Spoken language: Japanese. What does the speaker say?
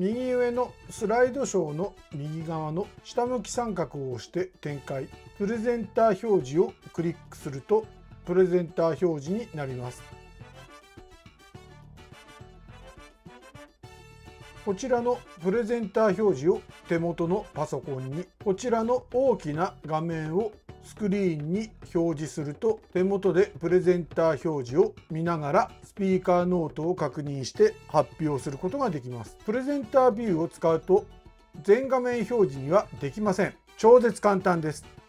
右上のスライドショーの右側の下向き三角を押して展開。プレゼンター表示をクリックするとプレゼンター表示になります。こちらのプレゼンター表示を手元のパソコンにこちらの大きな画面をスクリーンに表示すると手元でプレゼンター表示を見ながらスピーカーノートを確認して発表することができます。プレゼンタービューを使うと全画面表示にはできません。超絶簡単です。